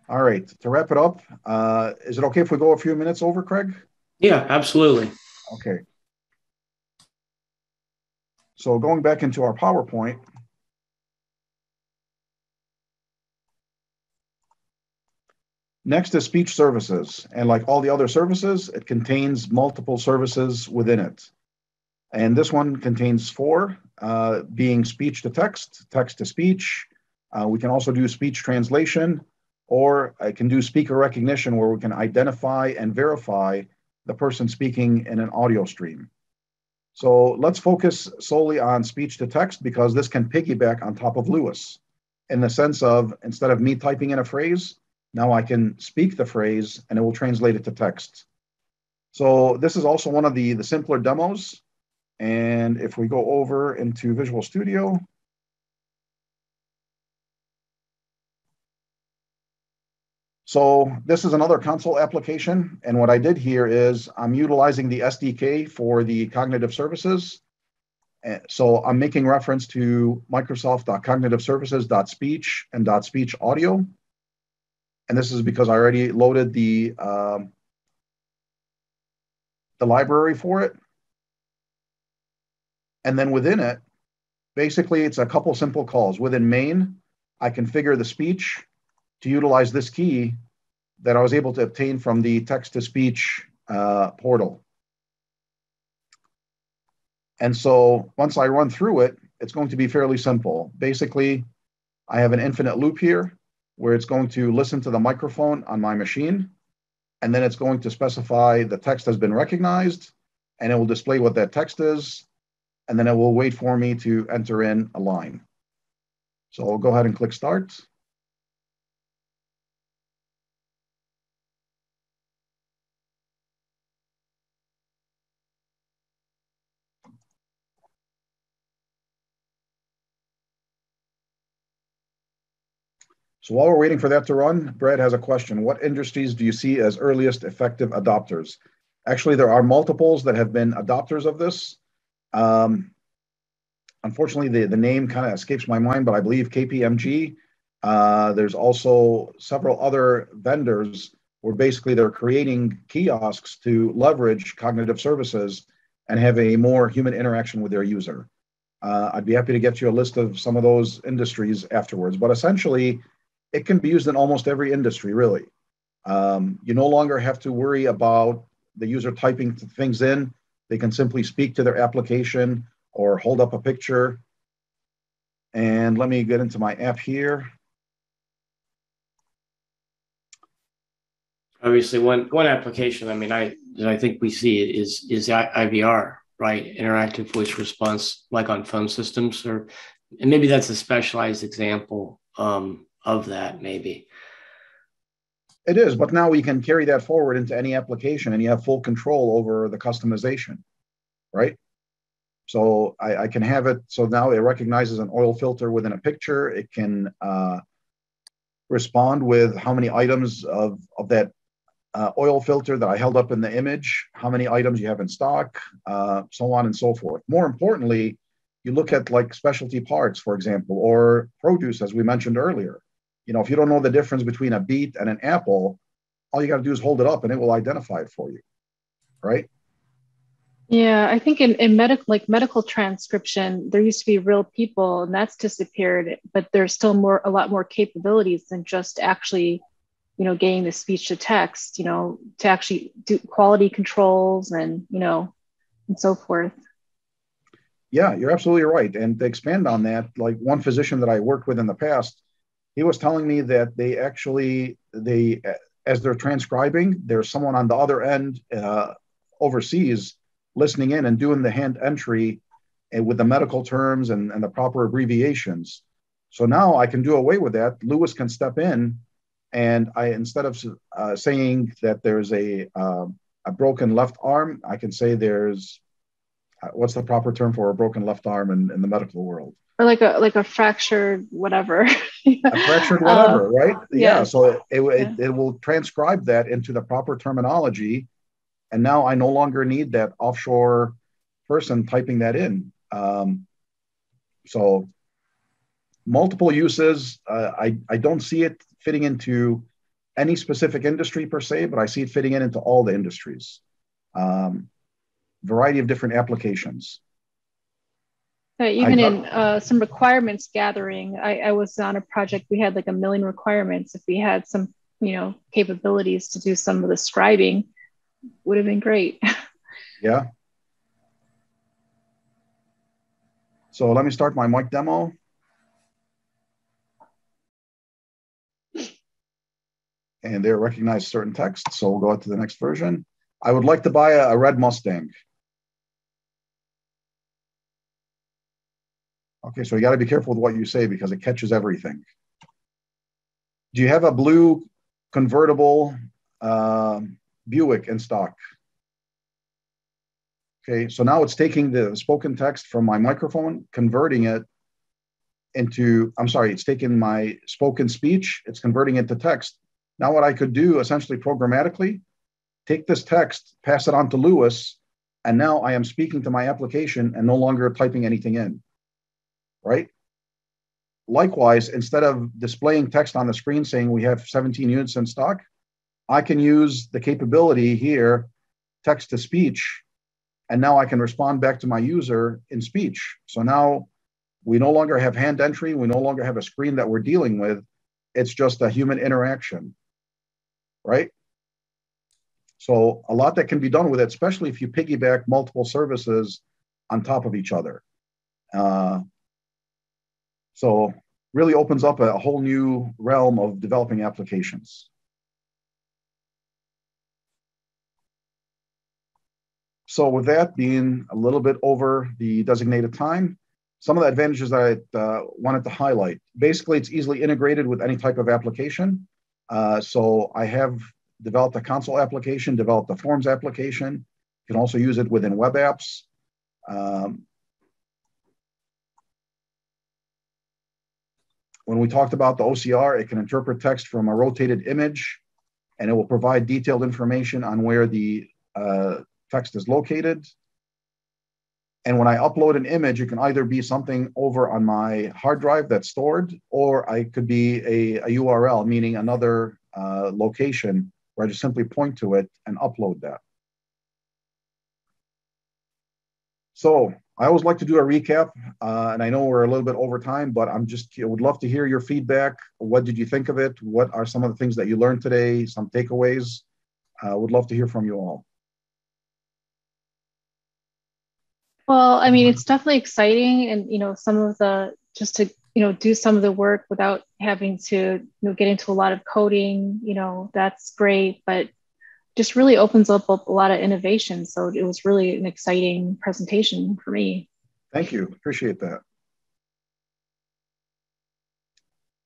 All right. To wrap it up, uh, is it okay if we go a few minutes over, Craig? Yeah, absolutely. Okay. So going back into our PowerPoint, Next is speech services. And like all the other services, it contains multiple services within it. And this one contains four, uh, being speech to text, text to speech. Uh, we can also do speech translation, or I can do speaker recognition where we can identify and verify the person speaking in an audio stream. So let's focus solely on speech to text because this can piggyback on top of LUIS in the sense of instead of me typing in a phrase, now I can speak the phrase and it will translate it to text. So this is also one of the, the simpler demos. And if we go over into Visual Studio, So this is another console application. And what I did here is I'm utilizing the SDK for the cognitive services. So I'm making reference to Microsoft.cognitiveservices.speech and .speech audio and this is because I already loaded the um, the library for it. And then within it, basically it's a couple simple calls. Within main, I configure the speech to utilize this key that I was able to obtain from the text to speech uh, portal. And so once I run through it, it's going to be fairly simple. Basically, I have an infinite loop here where it's going to listen to the microphone on my machine, and then it's going to specify the text has been recognized, and it will display what that text is, and then it will wait for me to enter in a line. So I'll go ahead and click start. So while we're waiting for that to run, Brad has a question. What industries do you see as earliest effective adopters? Actually, there are multiples that have been adopters of this. Um, unfortunately, the, the name kind of escapes my mind, but I believe KPMG. Uh, there's also several other vendors where basically they're creating kiosks to leverage cognitive services and have a more human interaction with their user. Uh, I'd be happy to get you a list of some of those industries afterwards. But essentially, it can be used in almost every industry, really. Um, you no longer have to worry about the user typing things in. They can simply speak to their application or hold up a picture. And let me get into my app here. Obviously, one one application. I mean, I I think we see is is IVR, right? Interactive voice response, like on phone systems, or and maybe that's a specialized example. Um, of that, maybe. It is, but now we can carry that forward into any application and you have full control over the customization, right? So I, I can have it, so now it recognizes an oil filter within a picture. It can uh, respond with how many items of, of that uh, oil filter that I held up in the image, how many items you have in stock, uh, so on and so forth. More importantly, you look at like specialty parts, for example, or produce, as we mentioned earlier. You know, if you don't know the difference between a beet and an apple, all you got to do is hold it up and it will identify it for you. Right? Yeah, I think in, in medical like medical transcription, there used to be real people and that's disappeared, but there's still more a lot more capabilities than just actually, you know, getting the speech to text, you know, to actually do quality controls and, you know, and so forth. Yeah, you're absolutely right. And to expand on that, like one physician that I worked with in the past, he was telling me that they actually they as they're transcribing there's someone on the other end uh, overseas listening in and doing the hand entry uh, with the medical terms and, and the proper abbreviations. So now i can do away with that. LUIS can step in and i instead of uh, saying that there's a uh, a broken left arm i can say there's uh, what's the proper term for a broken left arm in, in the medical world or like a like a fractured whatever a fractured whatever um, right yeah, yeah. so it, it, yeah. it, it, will transcribe that into the proper terminology and now i no longer need that offshore person typing that in um, so multiple uses. Uh, I, I don't see it fitting into any specific industry per se, but I see it fitting in into all the industries. Um, variety of different applications. Even in uh, some requirements gathering, I, I, was on a project. We had like a million requirements. If we had some, you know, capabilities to do some of the scribing, would have been great. yeah. So let me start my mic demo. And they recognize certain text. So we'll go to the next version. I would like to buy a, a red Mustang. Okay, so you got to be careful with what you say because it catches everything. Do you have a blue convertible uh, Buick in stock? Okay, so now it's taking the spoken text from my microphone, converting it into, I'm sorry, it's taking my spoken speech, it's converting it to text. Now, what I could do essentially programmatically, take this text, pass it on to LUIS, and now I am speaking to my application and no longer typing anything in right? Likewise, instead of displaying text on the screen saying we have 17 units in stock, I can use the capability here, text to speech, and now I can respond back to my user in speech. So now we no longer have hand entry, we no longer have a screen that we're dealing with. It's just a human interaction, right? So a lot that can be done with it, especially if you piggyback multiple services on top of each other. Uh, so really opens up a, whole new realm of developing applications. So with that being a little bit over the designated time, some of the advantages that I uh, wanted to highlight. Basically, it's easily integrated with any type of application. Uh, so I have developed a console application, developed a forms application. You can also use it within web apps. Um, When we talked about the OCR, it can interpret text from a rotated image and it will provide detailed information on where the uh, text is located. And when I upload an image, it can either be something over on my hard drive that's stored, or I could be a, a URL, meaning another uh, location where I just simply point to it and upload that. So I always like to do a recap, uh, and I know we're a little bit over time, but I'm just I would love to hear your feedback. What did you think of it? What are some of the things that you learned today? Some takeaways? Uh, would love to hear from you all. Well, I mean, it's definitely exciting, and you know, some of the just to you know do some of the work without having to you know get into a lot of coding. You know, that's great, but just really opens up a lot of innovation. So it was really an exciting presentation for me. Thank you. Appreciate that.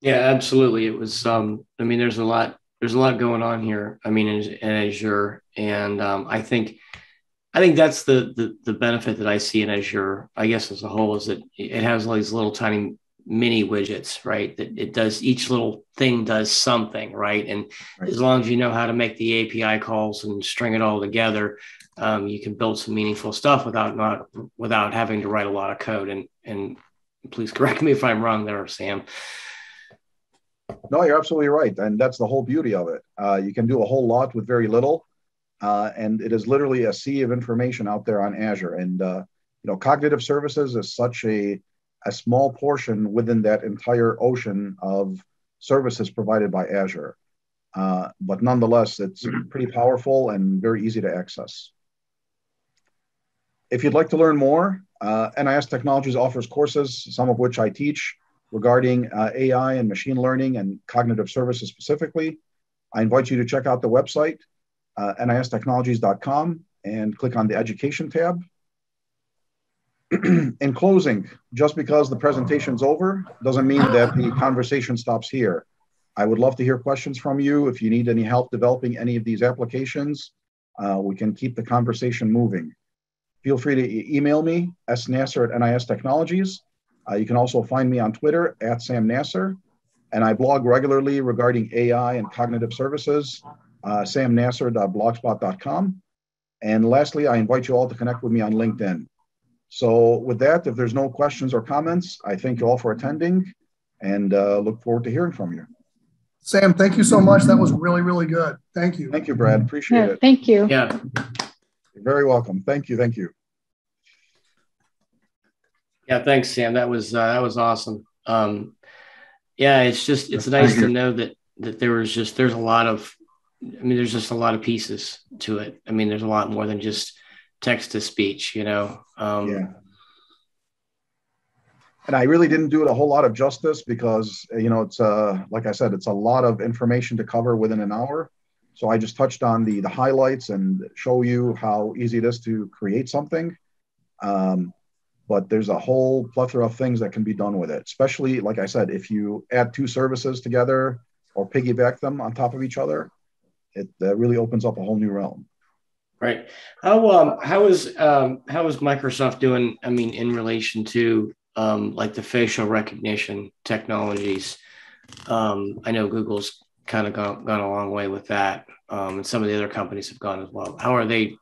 Yeah, absolutely. It was. Um, I mean, there's a lot. There's a lot going on here. I mean, in, in Azure, and um, I think, I think that's the, the the benefit that I see in Azure. I guess as a whole is that it has all these little tiny mini widgets, right? That it does each little thing does something, right? And right. as long as you know how to make the API calls and string it all together, um, you can build some meaningful stuff without not without having to write a lot of code. And and please correct me if I'm wrong there, Sam. No, you're absolutely right, and that's the whole beauty of it. Uh, you can do a whole lot with very little, uh, and it is literally a sea of information out there on Azure. And uh, you know, cognitive services is such a a small portion within that entire ocean of services provided by Azure. Uh, but nonetheless, it's pretty powerful and very easy to access. If you'd like to learn more, uh, NIS Technologies offers courses, some of which I teach regarding uh, AI and machine learning and cognitive services specifically. I invite you to check out the website, uh, nistechnologies.com, and click on the education tab. in closing, just because the presentation's over doesn't mean that the conversation stops here. I would love to hear questions from you. If you need any help developing any of these applications, uh, we can keep the conversation moving. Feel free to email me, snasr at NIS Technologies. Uh, you can also find me on Twitter at Sam Nasr. And I blog regularly regarding AI and cognitive services, uh, samnasr.blogspot.com. And lastly, I invite you all to connect with me on LinkedIn. So with that, if there's no questions or comments, I thank you all for attending and uh, look forward to hearing from you. Sam, thank you so much. That was really, really good. Thank you. Thank you, Brad. Appreciate Yeah, it. thank you. Yeah. You're very welcome. Thank you. Thank you. Yeah. Thanks, Sam. That was uh, that was awesome. Um, yeah, it's just it's nice to know that that there was just there's a lot of I mean there's just a lot of pieces to it. I mean there's a lot more than just text to speech, you know. Um, Yeah. And I really didn't do it a whole lot of justice because, you know, it's uh, like I said, it's a lot of information to cover within an hour. So I just touched on the the highlights and show you how easy it is to create something. Um, but there's a whole plethora of things that can be done with it, especially like I said, if you add two services together or piggyback them on top of each other, it really opens up a whole new realm. Right. How um how is um how is Microsoft doing? I mean, in relation to um like the facial recognition technologies. Um, I know Google's kind of gone gone a long way with that. Um, and some of the other companies have gone as well. How are they?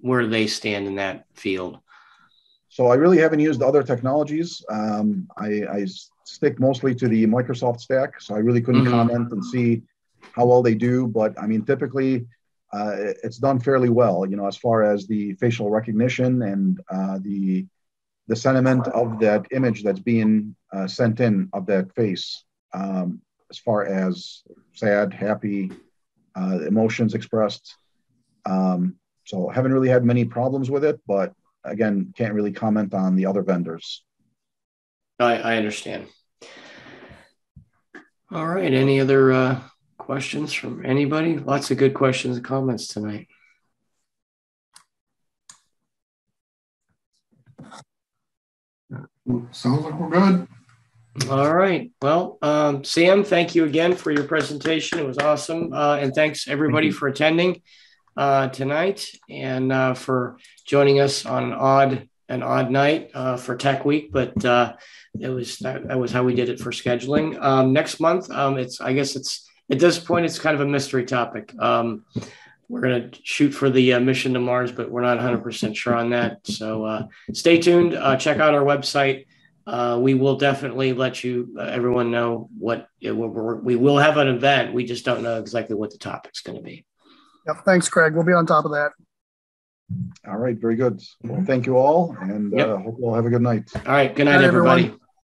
Where do they stand in that field? So I really haven't used other technologies. Um, I, I stick mostly to the Microsoft stack, so I really couldn't Mhm. comment and see how well they do. But I mean, typically, uh, it's done fairly well. You know, as far as the facial recognition and uh, the the sentiment of that image that's being uh, sent in of that face, um, as far as sad, happy, uh, emotions expressed. Um, so haven't really had many problems with it, but again, can't really comment on the other vendors. I, I understand. All right. Any other uh, questions from anybody? Lots of good questions and comments tonight. Sounds like we're good. All right. Well, um, Sam, thank you again for your presentation. It was awesome. Uh, and thanks everybody for attending uh, tonight and uh, for joining us on an odd an odd night uh, for Tech Week. But uh, it was that, that was how we did it for scheduling. Um, next month, um, it's I guess it's at this point it's kind of a mystery topic. Um, we're going to shoot for the uh, mission to Mars, but we're not 100% sure on that. So uh, stay tuned. Uh, check out our website uh, we will definitely let you uh, everyone know what it, we're, we're, we will have an event. We just don't know exactly what the topic's going to be. Yep. Thanks, Craig. We'll be on top of that. All right, very good. Well, thank you all, and Yep. uh, hope you all have a good night. All right. Good night, Night, everyone. everybody.